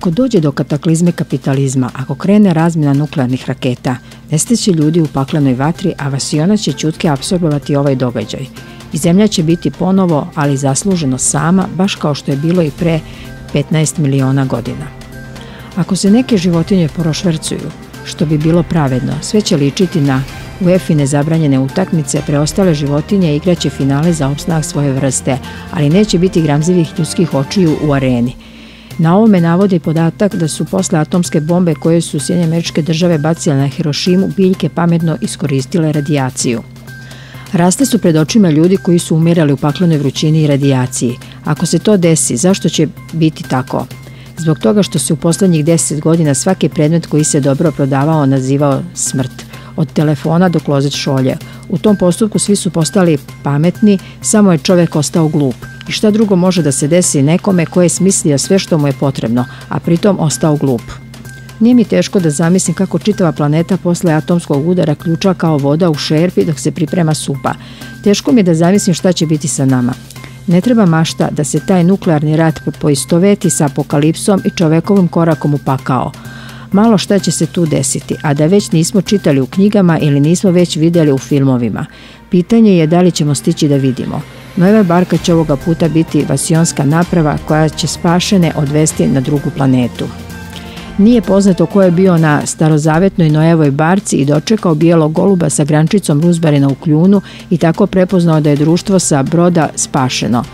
Ako dođe do kataklizme kapitalizma, ako krene razmjena nuklearnih raketa, nesteće ljudi u paklenoj vatri, a vasiona će čutke apsorbovati ovaj događaj. I zemlja će biti ponovo, ali zasluženo sama, baš kao što je bilo i pre 15 miliona godina. Ako se neke životinje porošvercuju, što bi bilo pravedno, sve će ličiti na UEFA nezabranjene utakmice, preostale životinje igraće finale za opstanak svoje vrste, ali neće biti gramzivih ljudskih očiju u areni. Na ovome navodi podatak da su posle atomske bombe koje su Sjedinje američke države bacile na Hirošimu biljke pametno iskoristile radijaciju. Raste su pred očima ljudi koji su umirali u paklenoj vrućini i radijaciji. Ako se to desi, zašto će biti tako? Zbog toga što se u poslednjih deset godina svaki predmet koji se dobro prodavao nazivao smrt od telefona do klozet šolje. U tom postupku svi su postali pametni, samo je čovek ostao glup. I šta drugo može da se desi nekome ko je smislio sve što mu je potrebno, a pritom ostao glup. Nije mi teško da zamislim kako čitava planeta posle atomskog udara ključa kao voda u šerpi dok se priprema supa. Teško mi je da zamislim šta će biti sa nama. Ne treba mašta da se taj nuklearni rat poistoveti sa apokalipsom i čovekovim korakom u pakao. Malo šta će se tu desiti, a da već nismo čitali u knjigama ili nismo već videli u filmovima. Pitanje je da li ćemo stići da vidimo. Nova barka će ovoga puta biti vasionska naprava koja će spašene odvesti na drugu planetu. Nije poznato ko je bio na starozavetnoj Noevoj barci i dočekao bijelog goluba sa grančicom ruzbarina u kljunu i tako prepoznao da je društvo sa broda spašeno.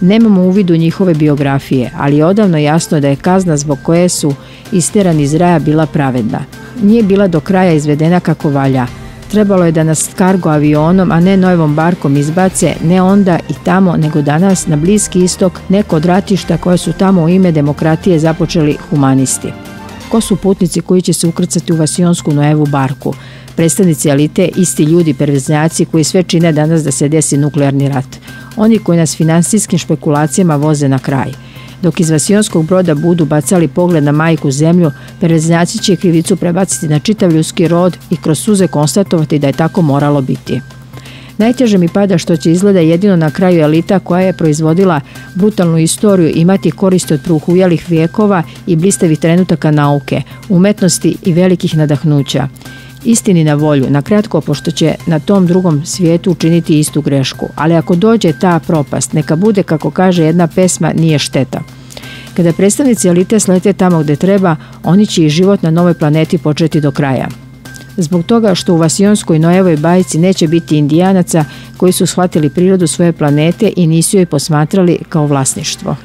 Nemamo uvidu njihove biografije, ali je odavno jasno da je kazna zbog koje su isterani iz raja bila pravedna. Nije bila do kraja izvedena kako valja. Trebalo je da nas kargo avionom, a ne nojevom barkom izbace, ne onda i tamo, nego danas na Bliski istok, neko od ratišta koje su tamo u ime demokratije započeli humanisti. Ko su putnici koji će se ukrcati u Vasionsku Noevu barku? Predstavnici elite, isti ljudi, perveznjaci koji sve čine danas da se desi nuklearni rat. Oni koji nas finansijskim špekulacijama voze na kraj. Dok iz Vasionskog broda budu bacali pogled na majku zemlju, perveznjaci će krivicu prebaciti na čitav ljudski rod i kroz suze konstatovati da je tako moralo biti. Najteže mi pada što će izgleda jedino na kraju elita koja je proizvodila brutalnu istoriju imati koriste od pruhujalih vijekova i blistavih trenutaka nauke, umetnosti i velikih nadahnuća. Istini na volju, na kratko, pošto će na tom drugom svijetu učiniti istu grešku. Ali ako dođe ta propast, neka bude, kako kaže jedna pesma, nije šteta. Kada predstavnici elite slete tamo gde treba, oni će i život na novoj planeti početi do kraja zbog toga što u Vasionskoj Nojevoj bajici neće biti indijanaca koji su shvatili prirodu svoje planete i nisu joj posmatrali kao vlasništvo.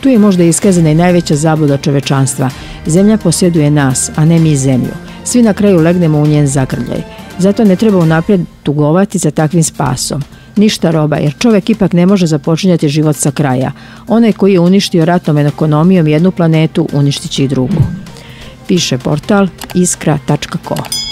Tu je možda iskazana i najveća zabluda čovečanstva. Zemlja posjeduje nas, a ne mi zemlju. Svi na kraju legnemo u njen zagrljaj. Zato ne treba unaprijed tugovati za takvim spasom. Ništa roba, jer čovek ipak ne može započinjati život sa kraja. Onaj koji je uništio ratnom ekonomijom jednu planetu, uništit će i drugu. Piše portal iskra.com.